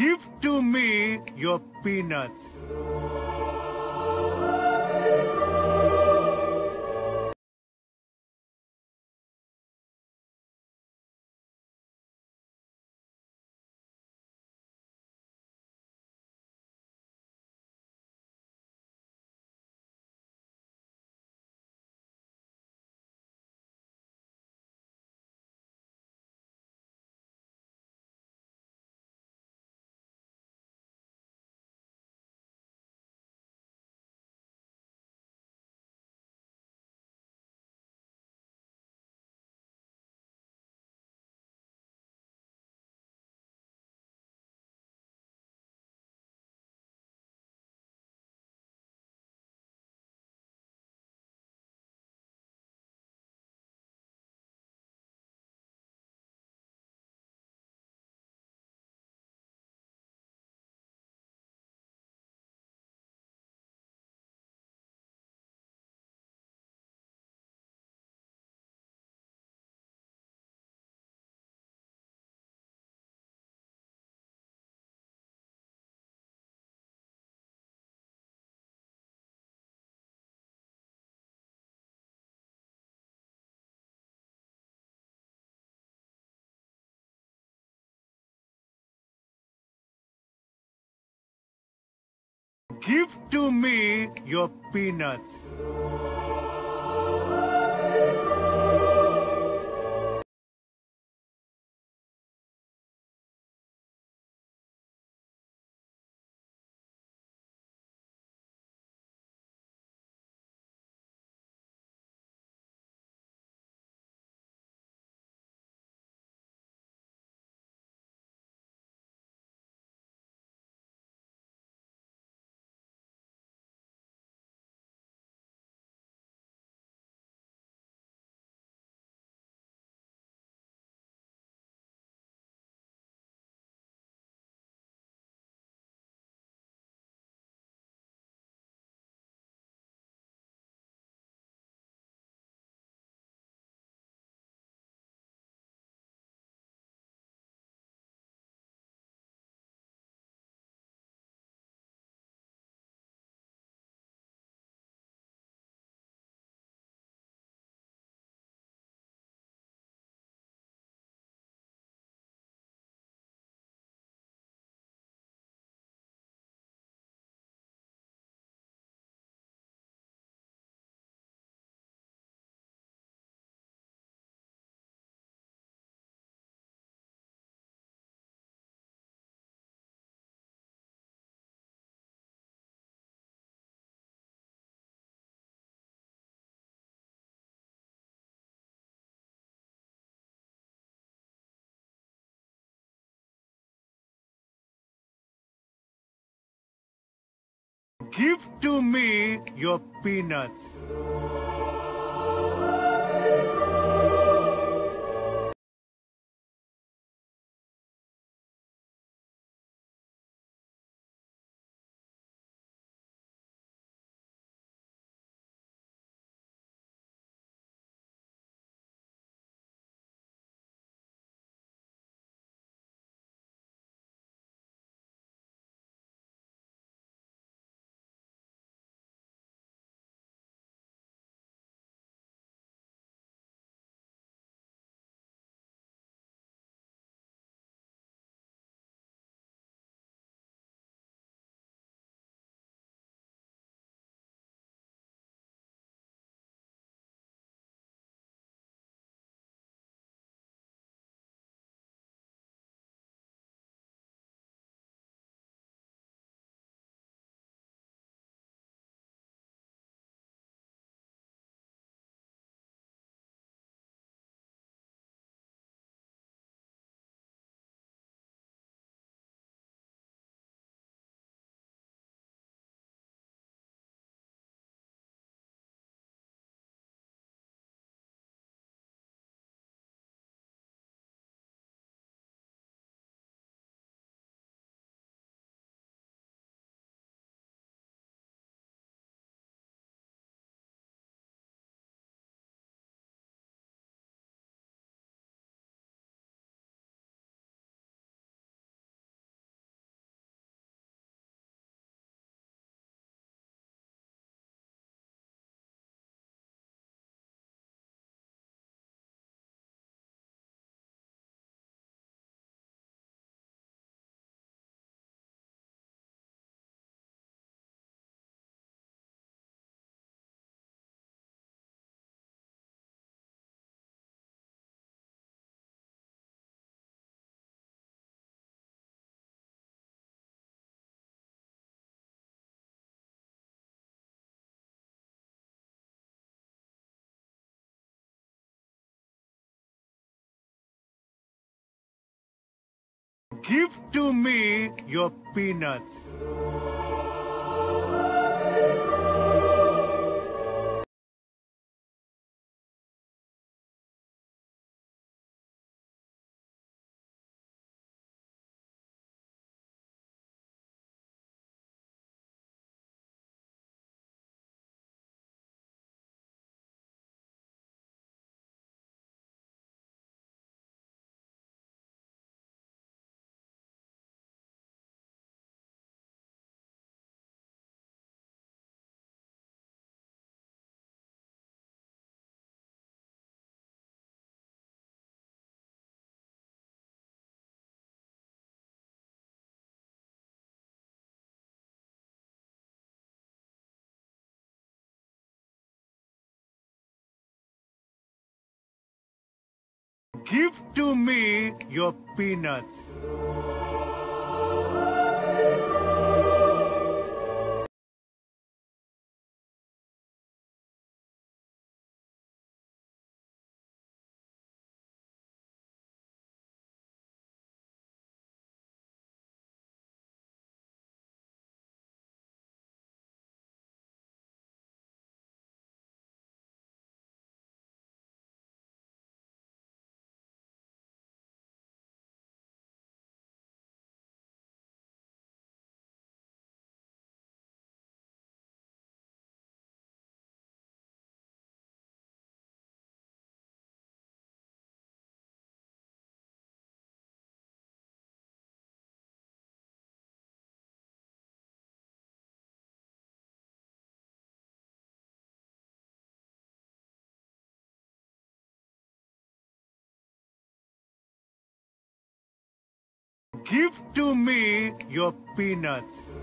Give to me your peanuts. Give to me your peanuts. Give to me your peanuts. Give to me your peanuts. Give to me your peanuts. Give to me your peanuts.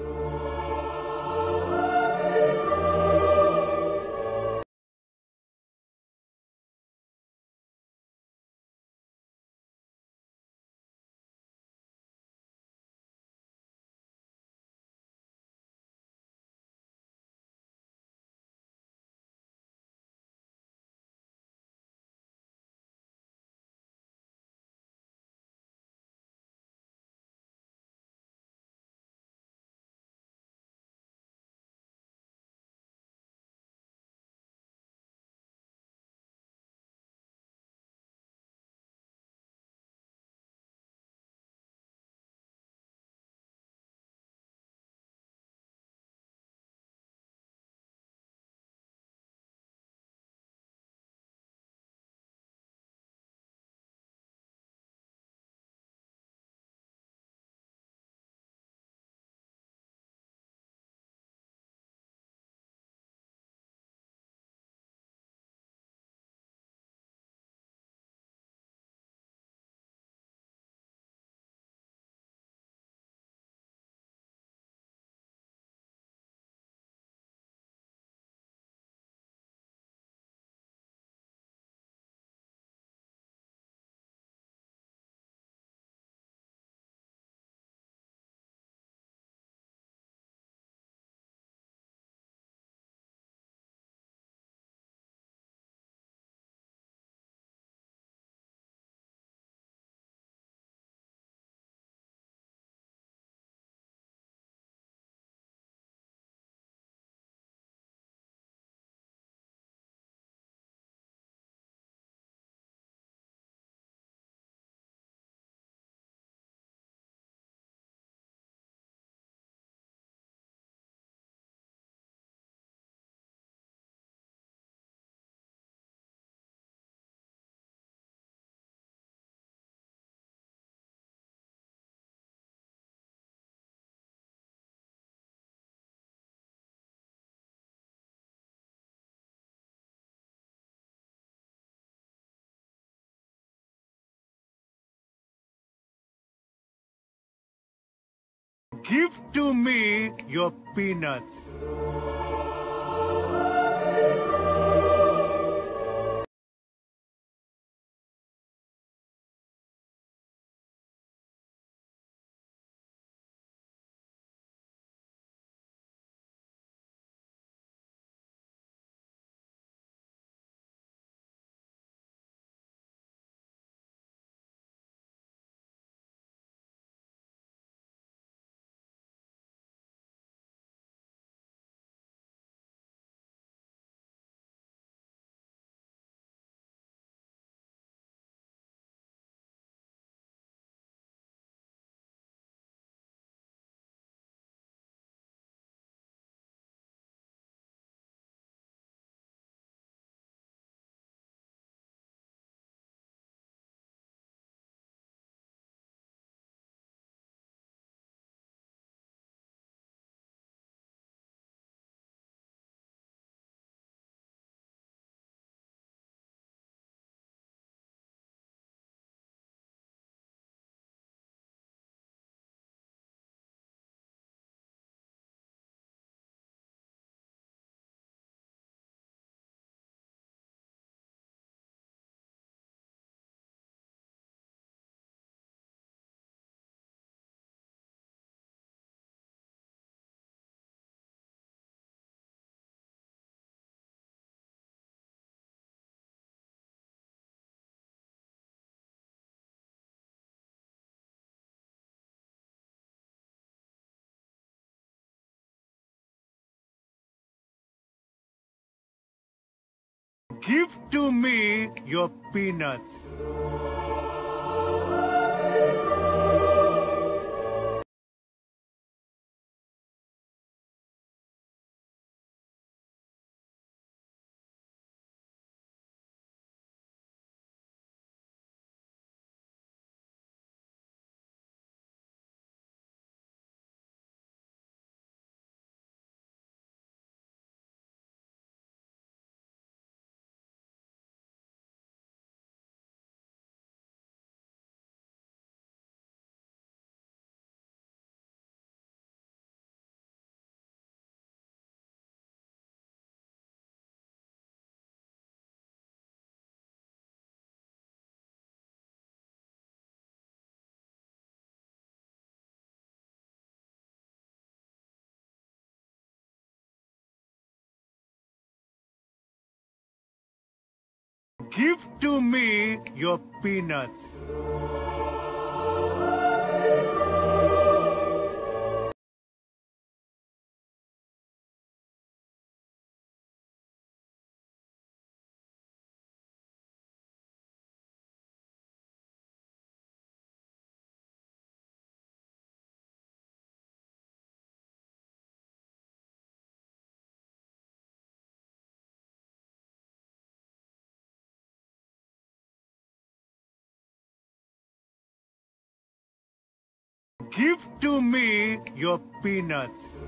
Give to me your peanuts. Give to me your peanuts. Give to me your peanuts. Give to me your peanuts.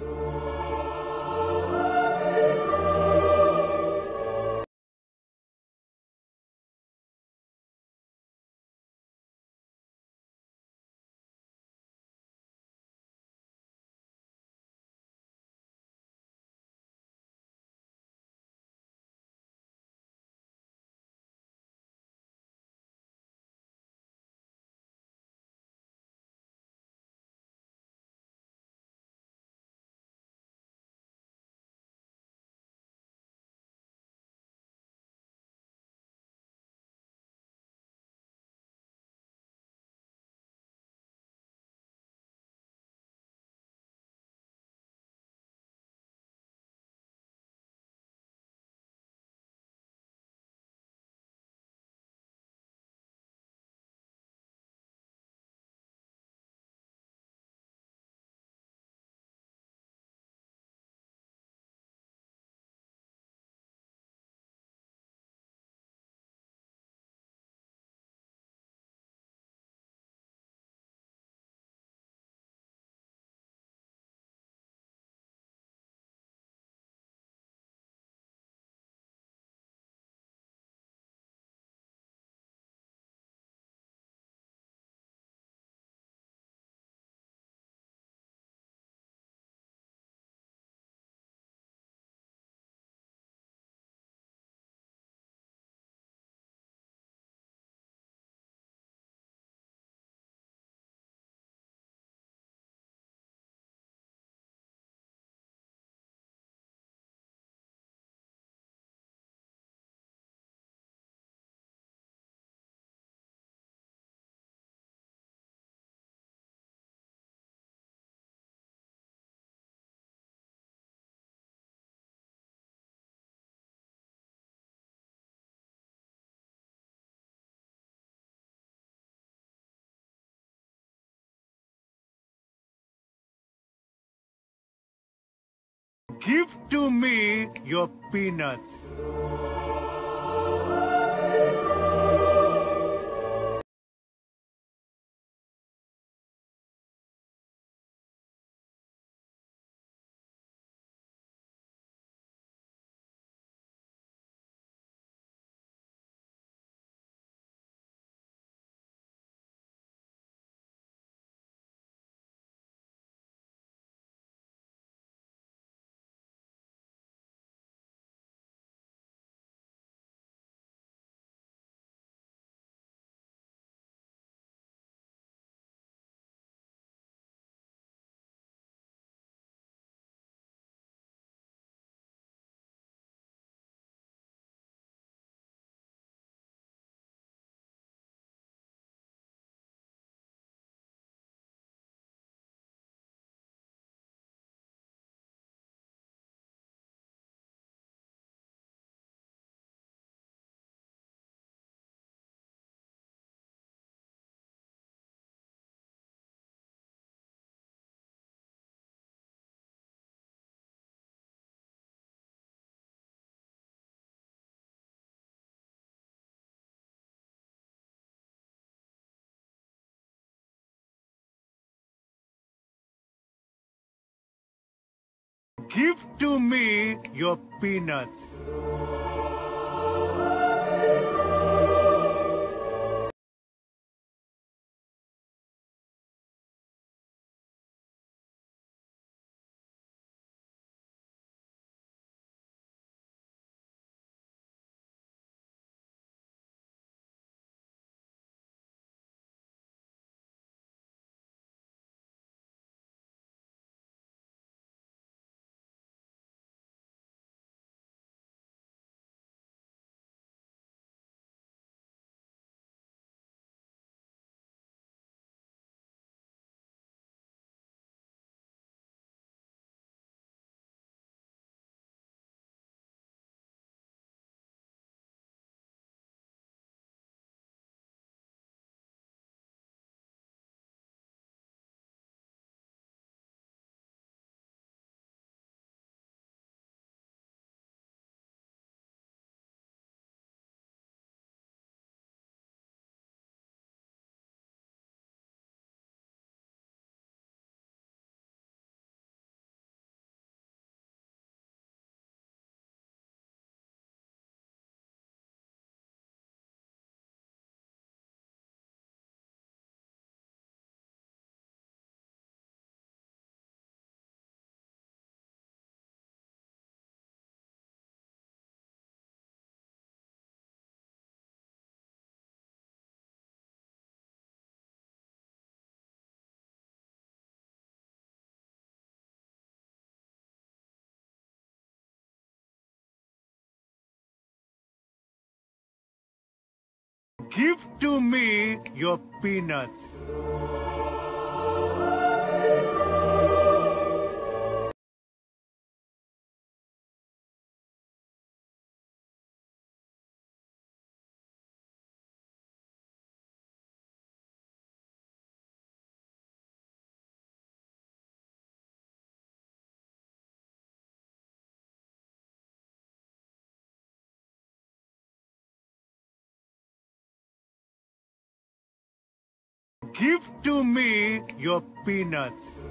Give to me your peanuts. Give to me your peanuts. Give to me your peanuts. Give to me your peanuts.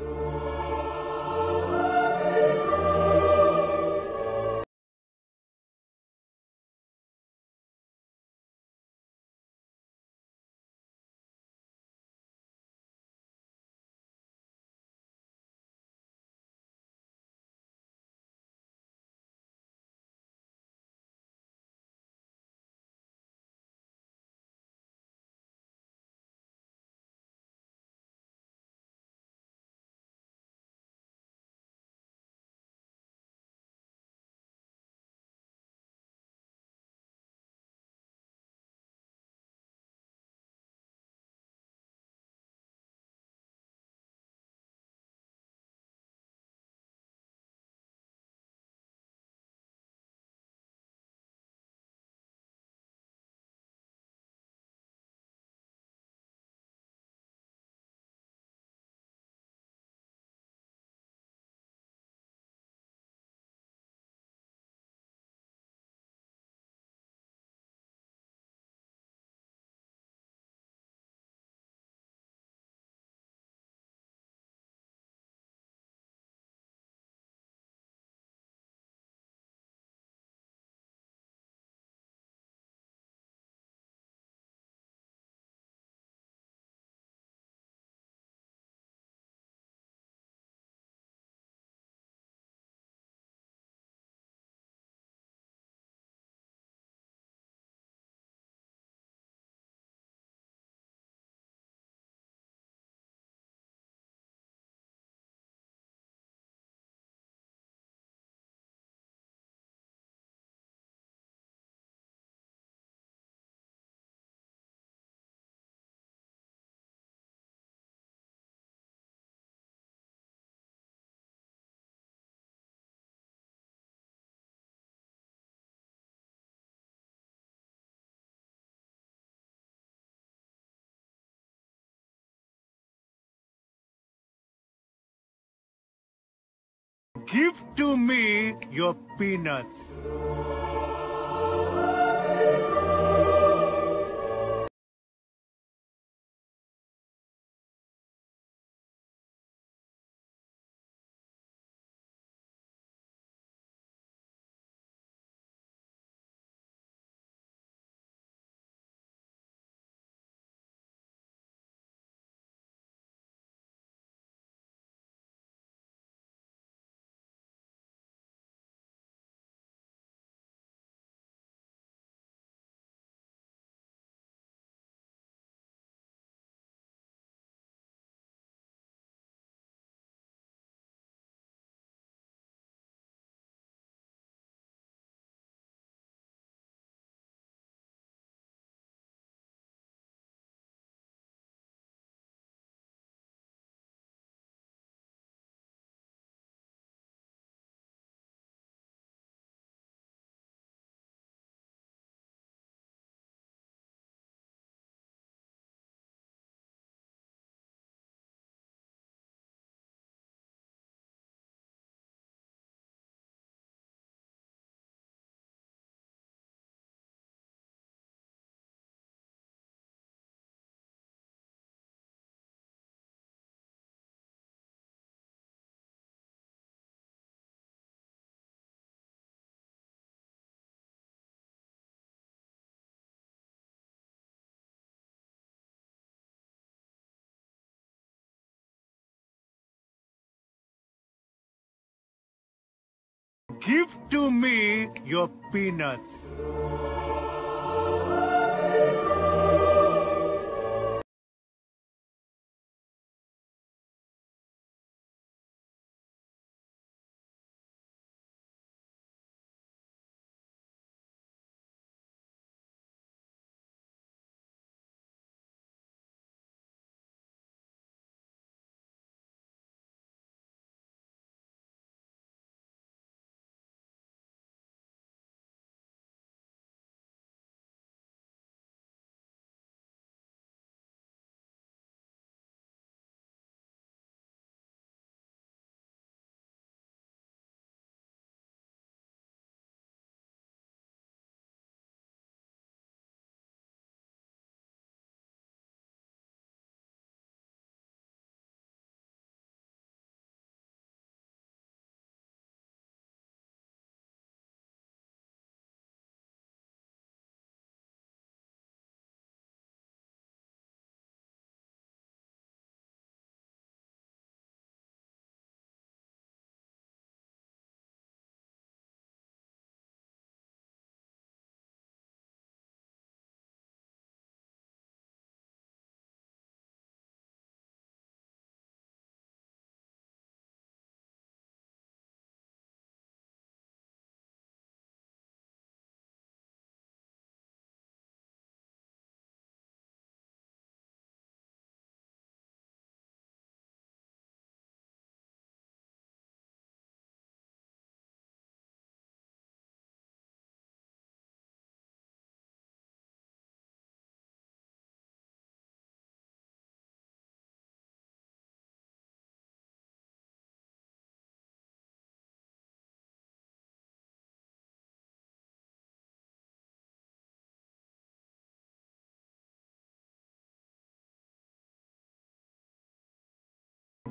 Give to me your peanuts. Give to me your peanuts.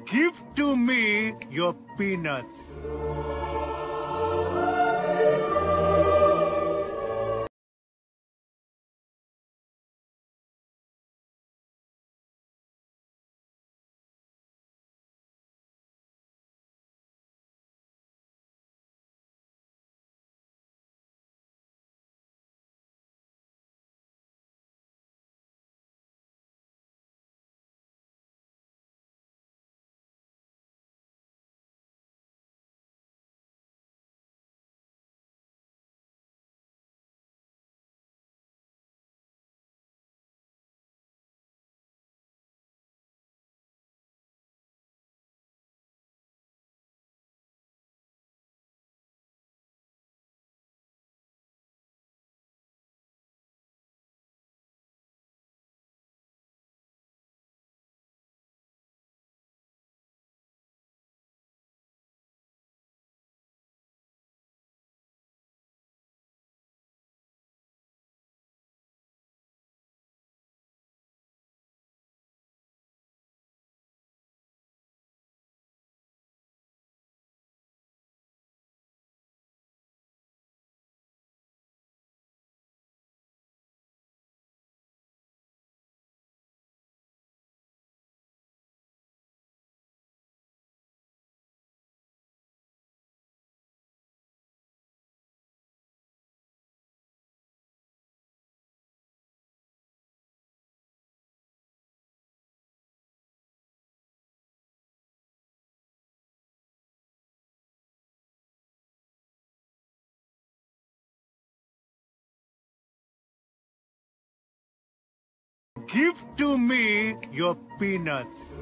Give to me your peanuts. Give to me your peanuts.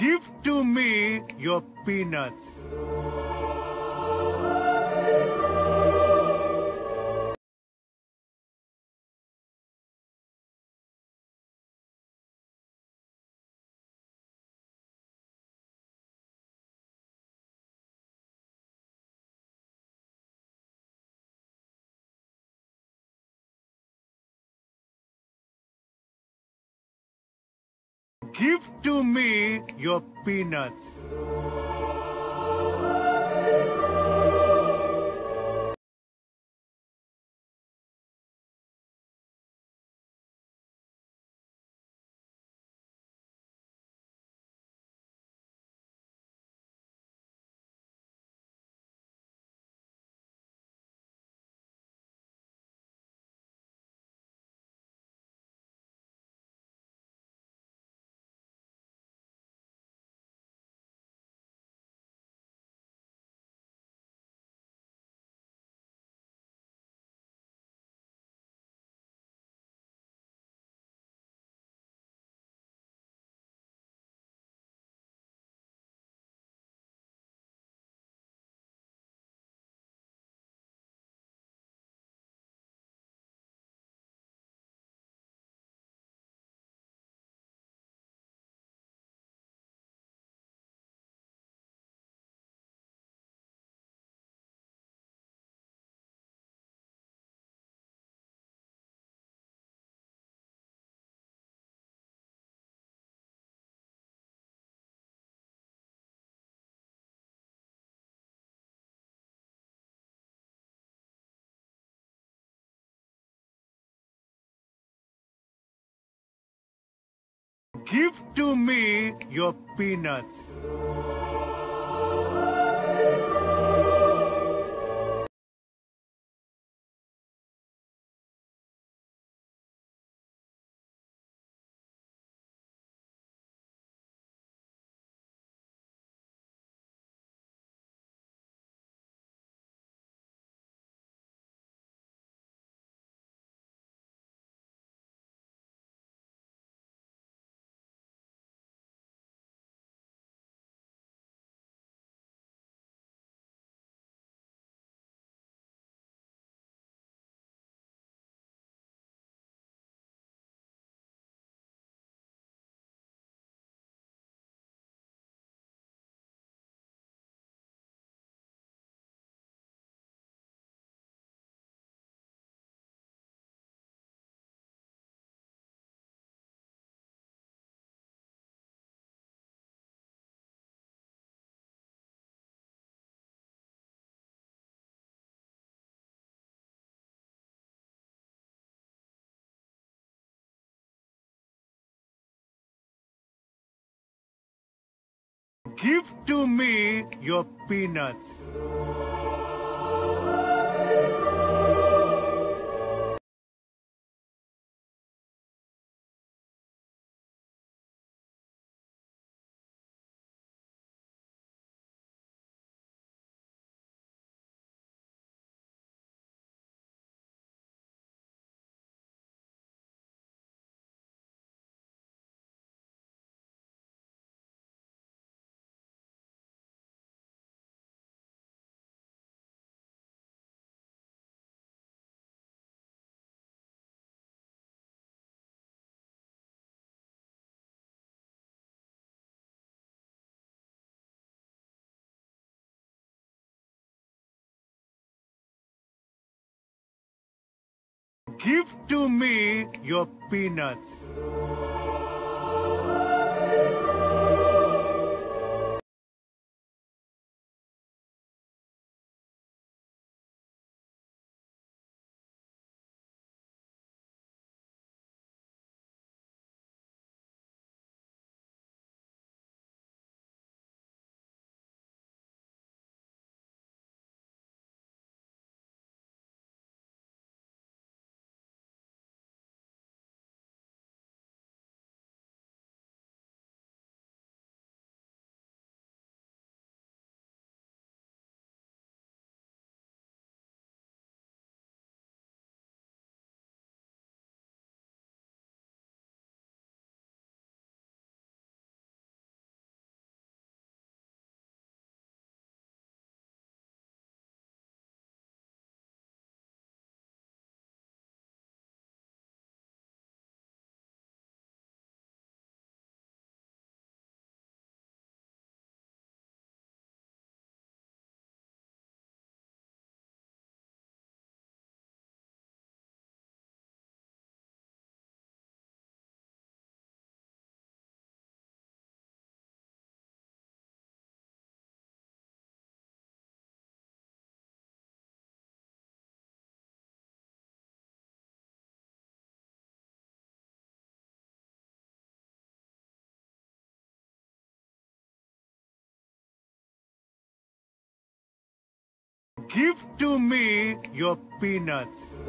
Give to me your peanuts. Give to me your peanuts. Give to me your peanuts. Give to me your peanuts. Give to me your peanuts. Give to me your peanuts.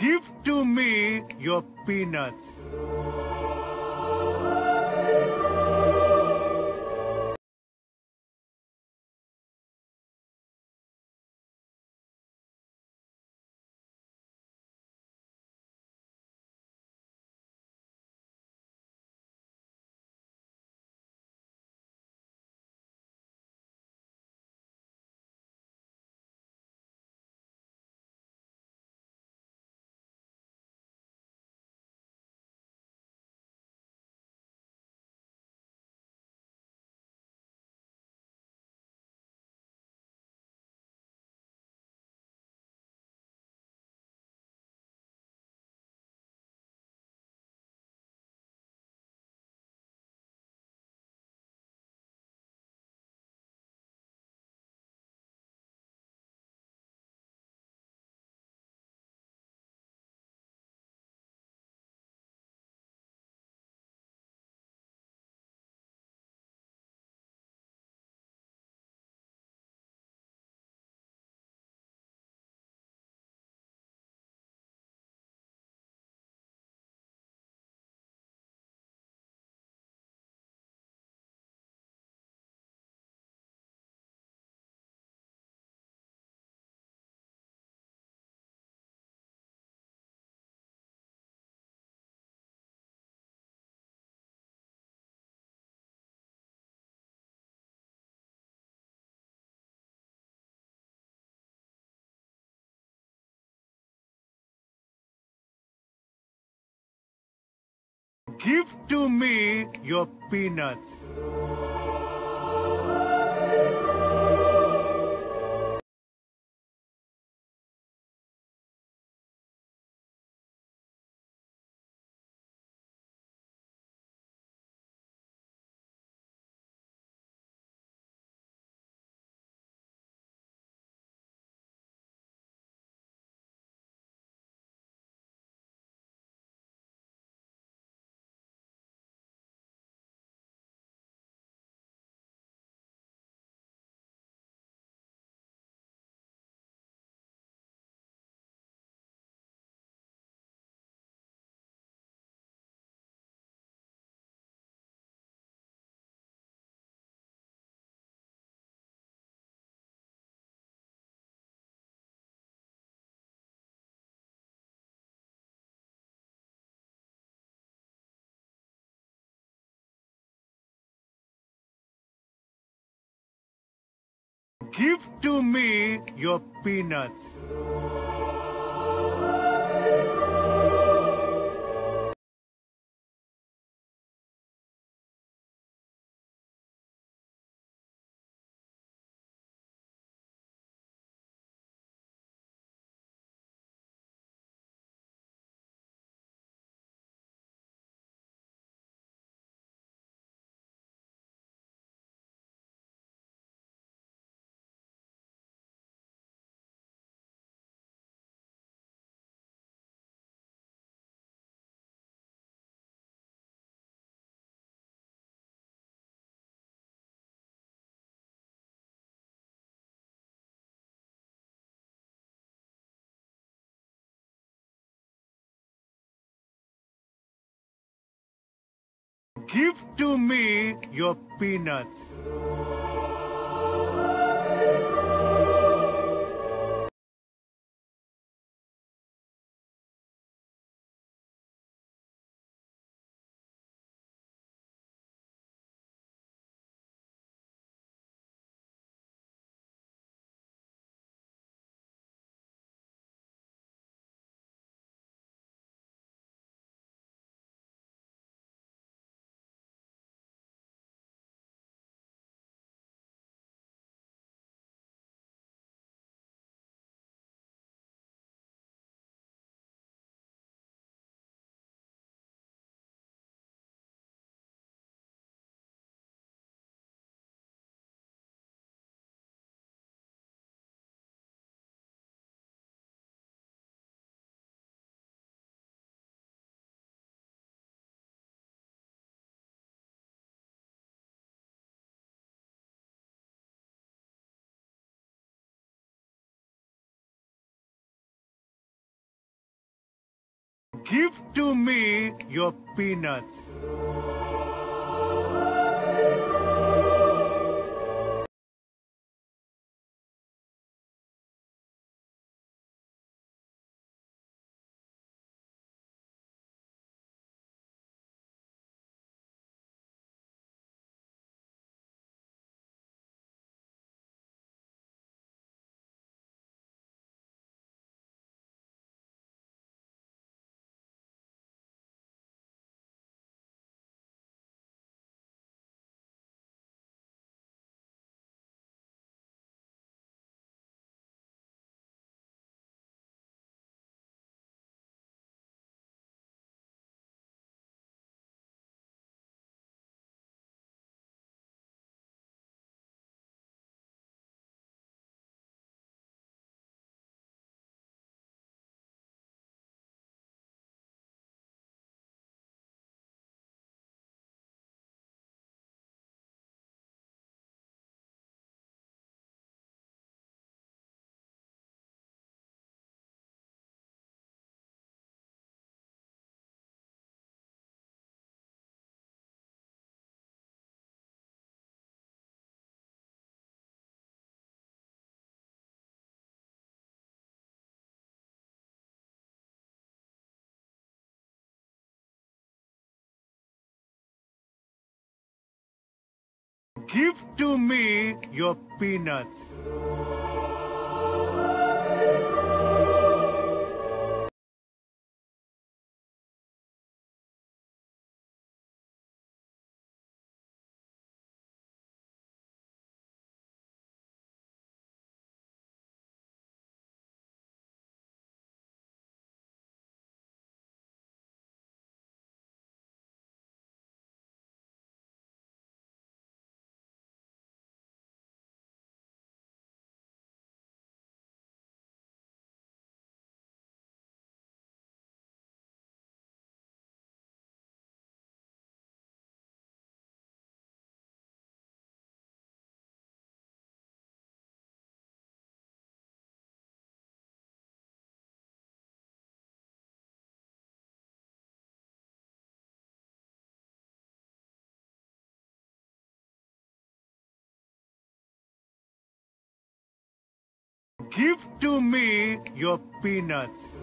Give to me your peanuts. Give to me your peanuts. Give to me your peanuts. Give to me your peanuts. Give to me your peanuts. Give to me your peanuts. Give to me your peanuts.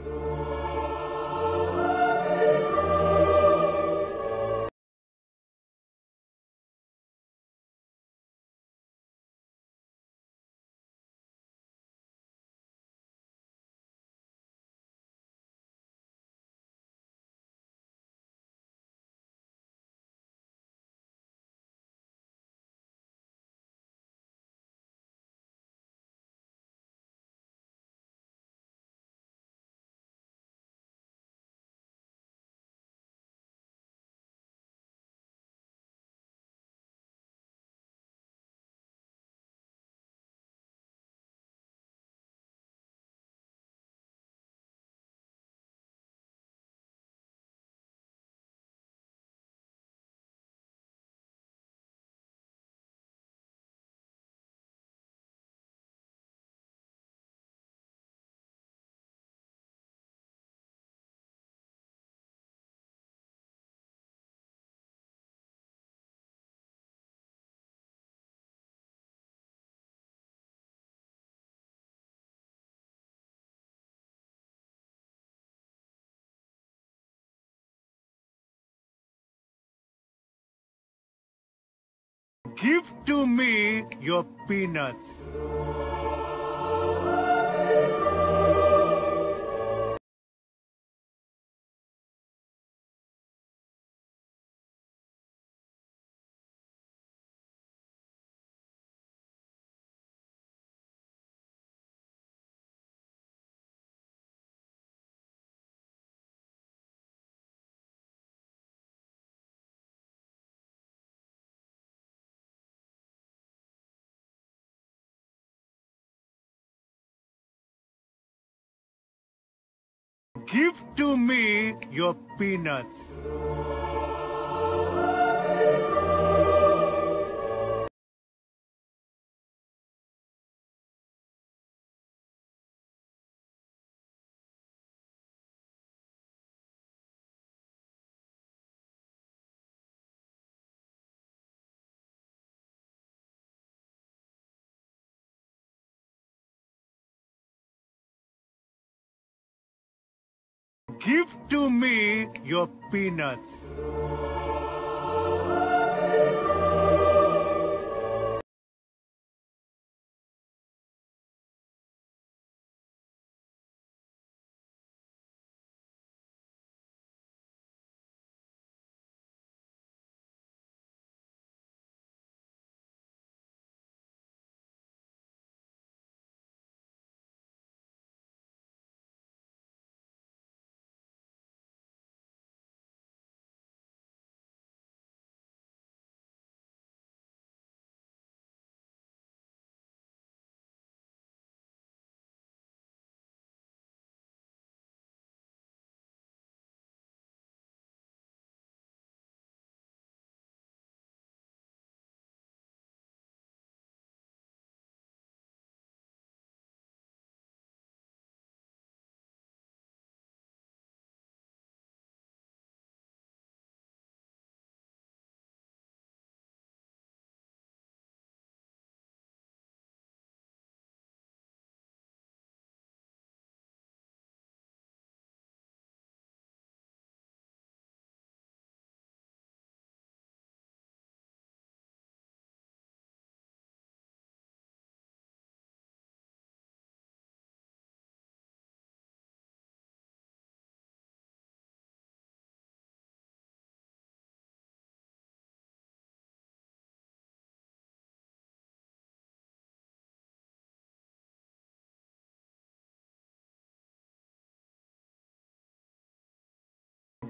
Give to me your peanuts. Give to me your peanuts. Give to me your peanuts.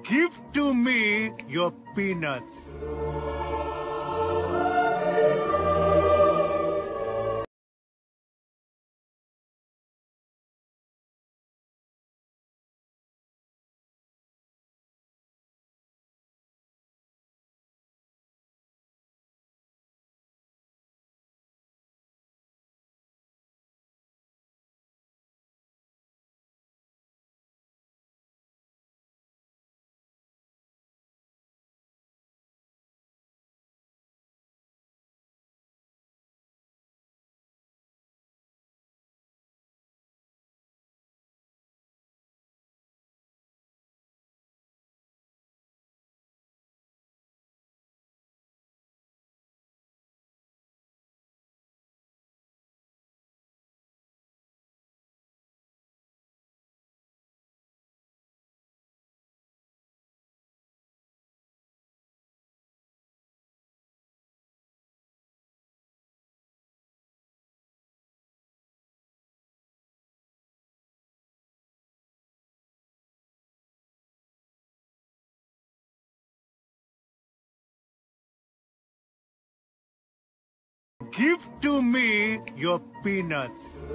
Give to me your peanuts. Give to me your peanuts.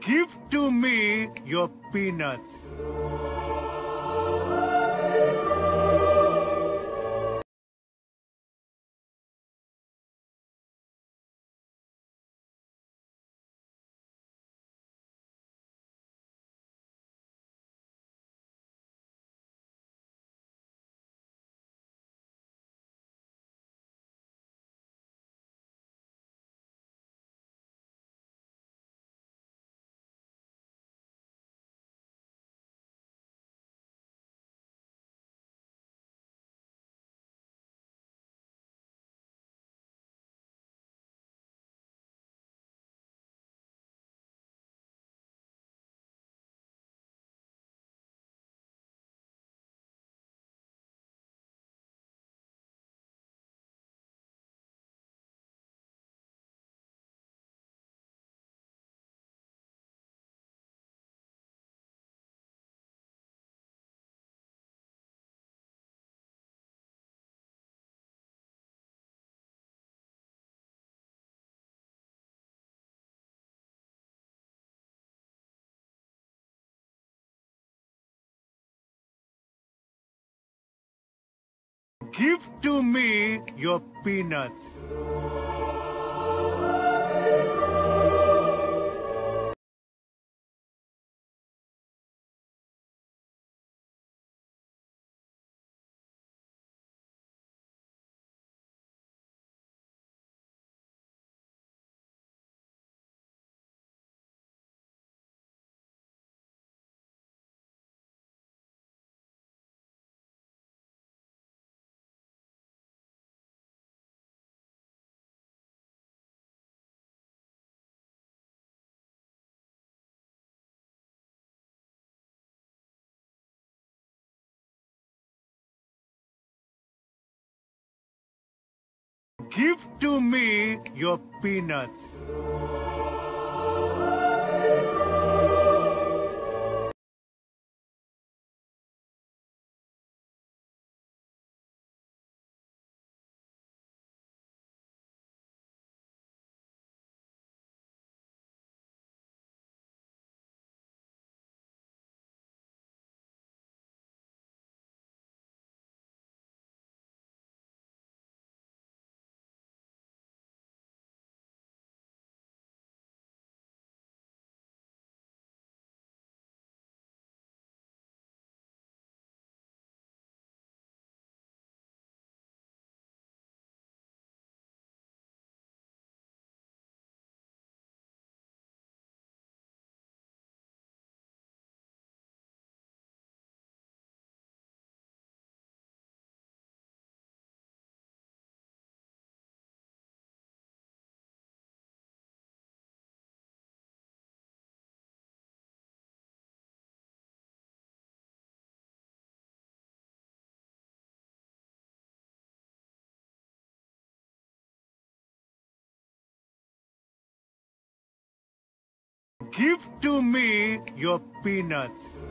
Give to me your peanuts. Give to me your peanuts. Give to me your peanuts. Give to me your peanuts.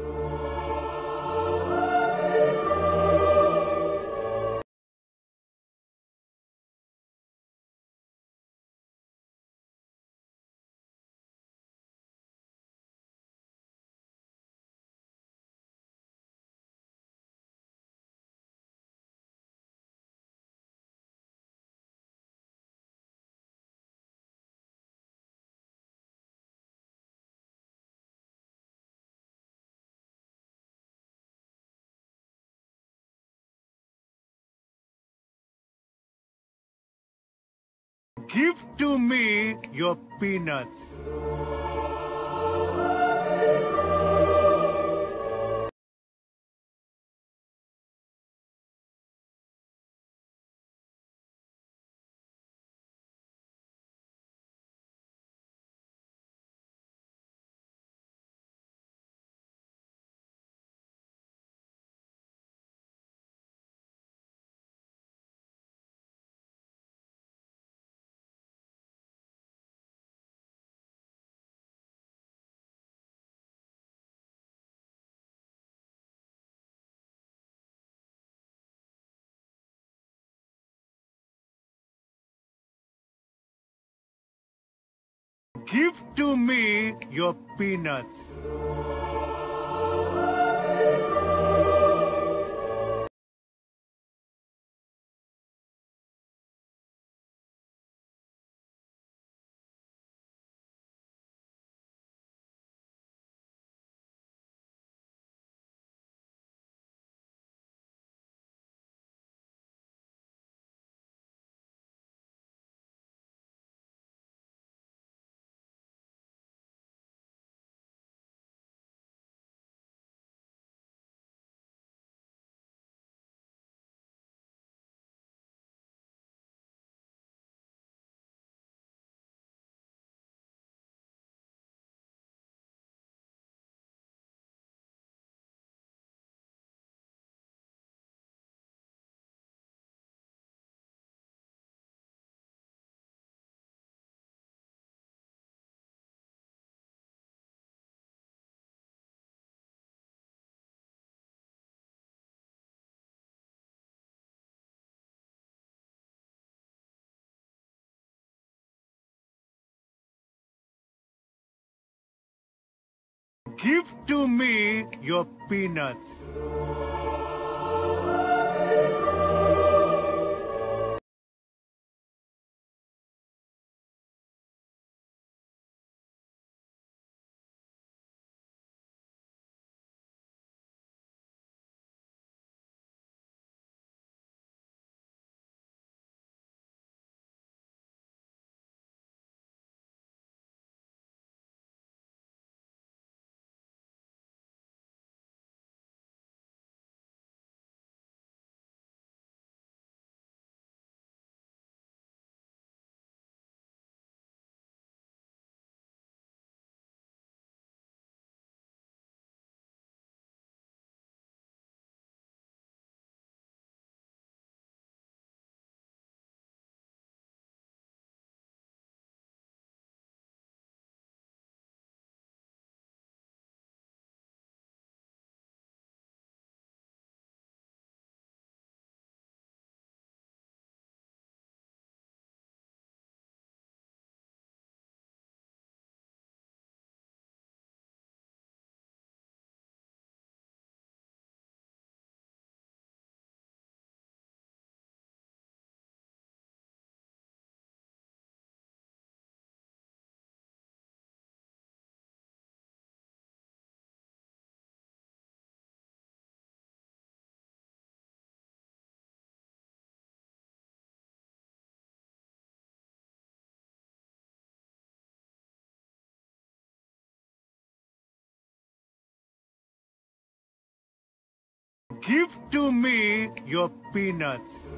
Give to me your peanuts. Give to me your peanuts. Give to me your peanuts. Give to me your peanuts.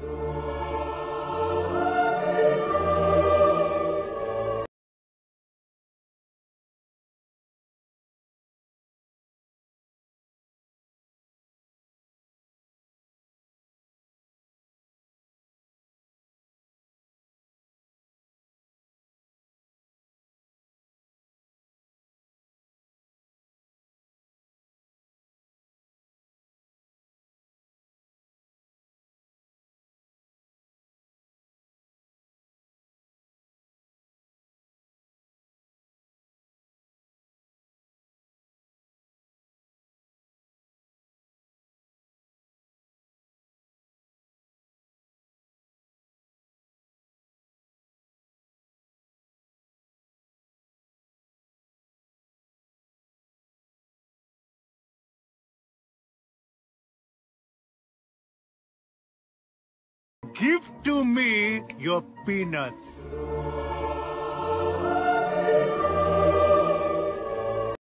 Give to me your peanuts.